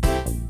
Bye.